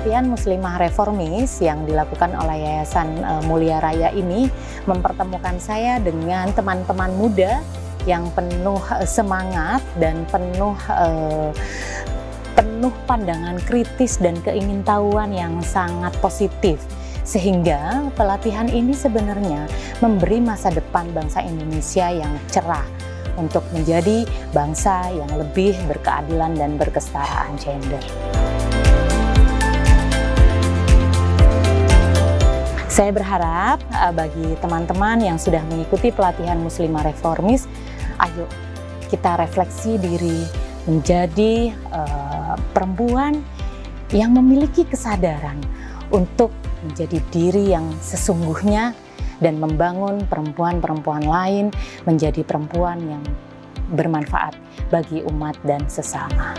pelatihan Muslimah Reformis yang dilakukan oleh Yayasan uh, Mulia Raya ini mempertemukan saya dengan teman-teman muda yang penuh uh, semangat dan penuh uh, penuh pandangan kritis dan keingintahuan yang sangat positif sehingga pelatihan ini sebenarnya memberi masa depan bangsa Indonesia yang cerah untuk menjadi bangsa yang lebih berkeadilan dan berkesetaraan gender. Saya berharap uh, bagi teman-teman yang sudah mengikuti pelatihan Muslimah Reformis, ayo kita refleksi diri menjadi uh, perempuan yang memiliki kesadaran untuk menjadi diri yang sesungguhnya dan membangun perempuan-perempuan lain menjadi perempuan yang bermanfaat bagi umat dan sesama.